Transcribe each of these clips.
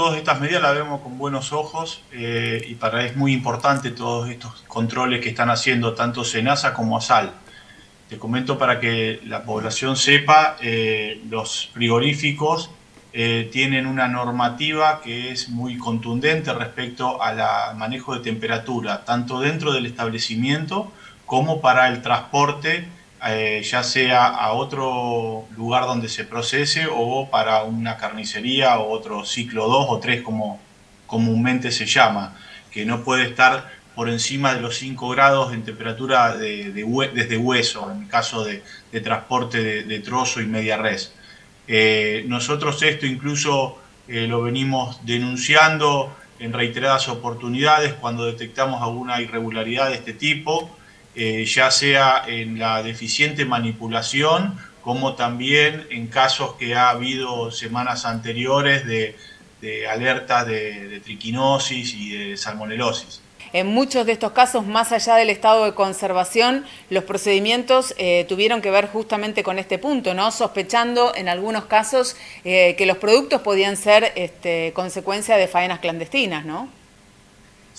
todas estas medidas las vemos con buenos ojos eh, y para es muy importante todos estos controles que están haciendo tanto SENASA como ASAL. Te comento para que la población sepa, eh, los frigoríficos eh, tienen una normativa que es muy contundente respecto al manejo de temperatura, tanto dentro del establecimiento como para el transporte eh, ya sea a otro lugar donde se procese o para una carnicería o otro ciclo 2 o 3 como comúnmente se llama, que no puede estar por encima de los 5 grados en temperatura de, desde hueso, en el caso de, transporte de, trozo y media res. Eh, nosotros esto incluso eh, lo venimos denunciando en reiteradas oportunidades cuando detectamos alguna irregularidad de este tipo eh, ya sea en la deficiente manipulación como también en casos que ha habido semanas anteriores de, alertas de, triquinosis y de salmonelosis. En muchos de estos casos, más allá del estado de conservación, los procedimientos eh, tuvieron que ver justamente con este punto, ¿no? Sospechando en algunos casos eh, que los productos podían ser este, consecuencia de faenas clandestinas, ¿no?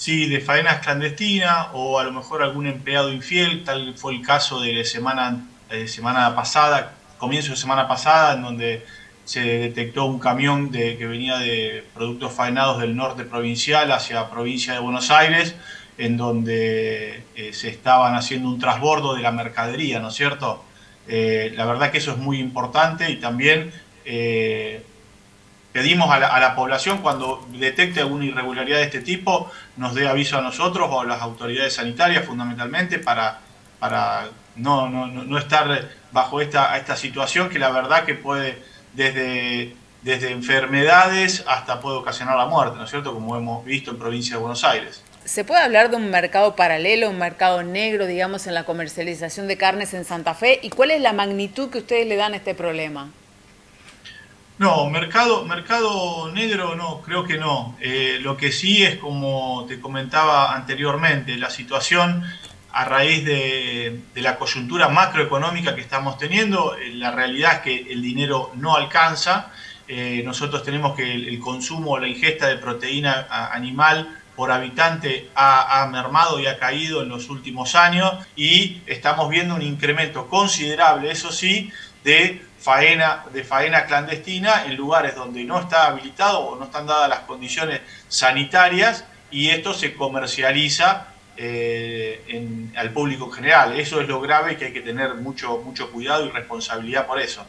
Sí, de faenas clandestinas o a lo mejor algún empleado infiel, tal fue el caso de la semana, eh, semana pasada, comienzo de semana pasada, en donde se detectó un camión de, que venía de productos faenados del norte provincial hacia provincia de Buenos Aires, en donde eh, se estaban haciendo un transbordo de la mercadería, ¿no es cierto? Eh, la verdad que eso es muy importante y también pedimos a la, población cuando detecte alguna irregularidad de este tipo, nos dé aviso a nosotros o a las autoridades sanitarias fundamentalmente para, para no, no, no estar bajo esta, esta situación que la verdad que puede desde, desde enfermedades hasta puede ocasionar la muerte, ¿no es cierto? Como hemos visto en provincia de Buenos Aires. ¿Se puede hablar de un mercado paralelo, un mercado negro, digamos, en la comercialización de carnes en Santa Fe? ¿Y cuál es la magnitud que ustedes le dan a este problema? No, mercado, mercado negro no, creo que no. Eh, lo que sí es como te comentaba anteriormente, la situación a raíz de, la coyuntura macroeconómica que estamos teniendo, eh, la realidad es que el dinero no alcanza. Eh, nosotros tenemos que el, consumo, la ingesta de proteína animal por habitante ha, mermado y ha caído en los últimos años y estamos viendo un incremento considerable, eso sí, de faena, de faena clandestina en lugares donde no está habilitado o no están dadas las condiciones sanitarias y esto se comercializa eh, al público en general. Eso es lo grave que hay que tener mucho, mucho cuidado y responsabilidad por eso.